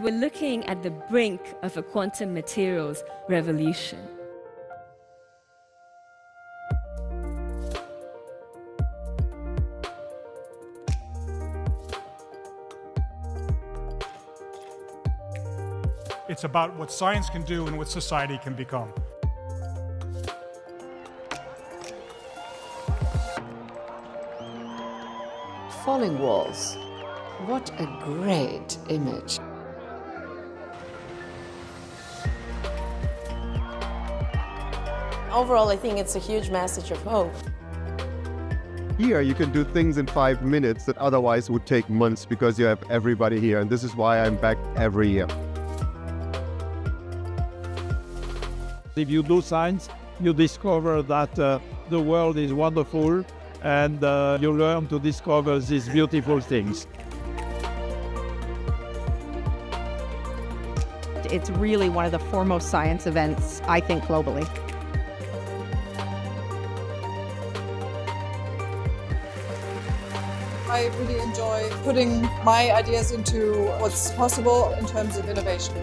We're looking at the brink of a quantum materials revolution. It's about what science can do and what society can become. Falling walls. What a great image. Overall, I think it's a huge message of hope. Here, you can do things in five minutes that otherwise would take months because you have everybody here. And this is why I'm back every year. If you do science, you discover that uh, the world is wonderful and uh, you learn to discover these beautiful things. It's really one of the foremost science events, I think, globally. I really enjoy putting my ideas into what's possible in terms of innovation.